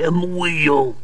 him wheel.